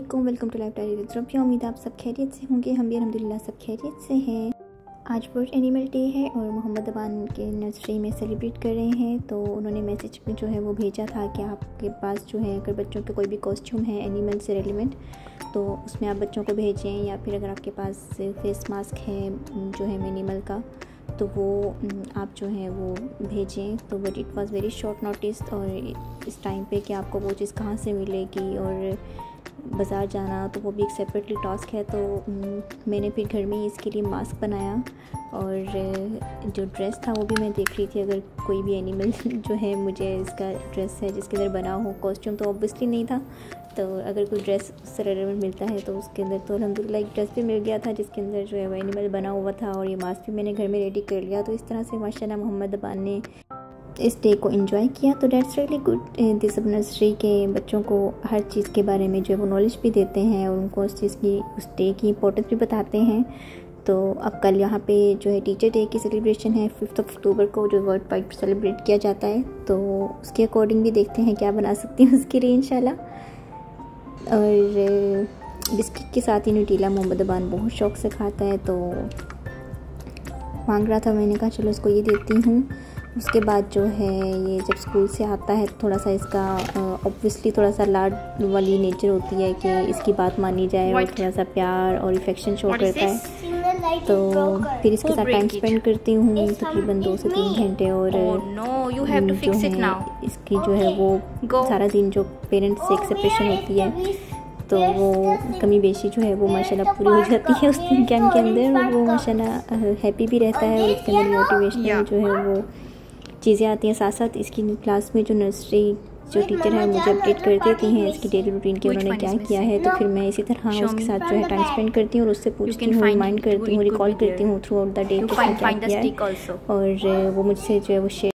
दूसरों की उम्मीद आप सब खैरियत से होंगे। हम भी अलहमदिल्ला सब खैरियत से हैं। आज वर्ल्ड एनिमल डे है और मोहम्मद अबान के नर्सरी में सेलिब्रेट कर रहे हैं। तो उन्होंने मैसेज में जो है वो भेजा था कि आपके पास जो है अगर बच्चों के कोई भी कॉस्ट्यूम है एनिमल से रेलिवेंट तो उसमें आप बच्चों को भेजें या फिर अगर आपके पास फेस मास्क है जो है एनिमल का तो वो आप जो है वो भेजें। तो but it was very short notice और इस टाइम पे कि आपको वो चीज़ कहाँ से मिलेगी और बाज़ार जाना तो वो भी एक सेपरेटली टास्क है तो मैंने फिर घर में ही इसके लिए मास्क बनाया और, जो ड्रेस था वो भी मैं देख रही थी, अगर कोई भी एनिमल जो है मुझे इसका ड्रेस है, जिसके अंदर बना हो कॉस्ट्यूम तो ऑब्वियसली नहीं था। तो अगर कोई ड्रेस उससे रेलिवेंट मिलता है तो उसके अंदर तो अलहमदिल्ला एक ड्रेस भी मिल गया था, जिसके अंदर जो है एनिमल बना हुआ था और ये मास्क भी मैंने घर में रेडी कर लिया। तो इस तरह से माशा मोहम्मद अबान ने इस डे को इन्जॉय किया तो that's really good this nursery के बच्चों को हर चीज़ के बारे में जो है वो नॉलेज भी देते हैं और उनको उस चीज़ की, उस डे की इम्पोर्टेंस भी बताते हैं। तो अब कल यहाँ पे जो है टीचर डे की सेलिब्रेशन है फिफ्थ ऑफ़ अक्टूबर को जो वर्ल्ड वाइड सेलिब्रेट किया जाता है तो उसके अकॉर्डिंग भी देखते हैं क्या बना सकती हूँ उसके लिए इंशाल्लाह। और बिस्किट के साथ ही न्यूटीला मोहम्मद अबान बहुत शौक से खाता है तो मांग रहा था, मैंने कहा, चलो उसको ये देती हूँ। उसके बाद जो है ये जब स्कूल से आता है थोड़ा सा इसका ऑब्वियसली थोड़ा सा लाड वाली नेचर होती है कि इसकी बात मानी जाए और थोड़ा सा प्यार और इफेक्शन शो करता है। तो फिर इसके साथ टाइम स्पेंड करती हूँ तकरीबन दो से तीन घंटे और oh, जो है इसकी जो है वो सारा दिन जो पेरेंट्स से एक सेपरेशन होती है तो वो कमी बेशी जो है वो माशाल्लाह पूरी हो जाती है उस दिन कैम्प के अंदर वो माशाल्लाह हैप्पी भी रहता है और इसके अंदर मोटिवेशन जो है वो चीज़ें आती हैं साथ साथ इसकी क्लास में जो नर्सरी जो टीचर है मुझे अपडेट कर देती हैं इसकी डेली रूटीन के उन्होंने क्या किया है तो फिर मैं इसी तरह उसके साथ जो है टाइम स्पेंड करती हूँ और उससे पूछती हूँ रिमाइंड करती हूँ रिकॉल करती हूँ थ्रू आउट द डे क्या किया है। और वो मुझसे जो है वो शेयर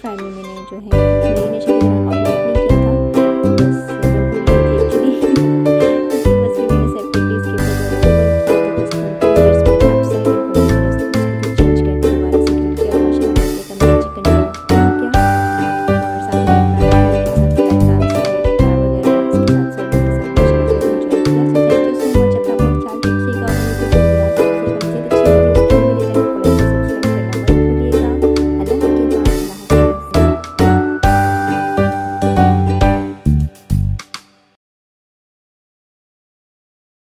फ्राई में मैंने जो है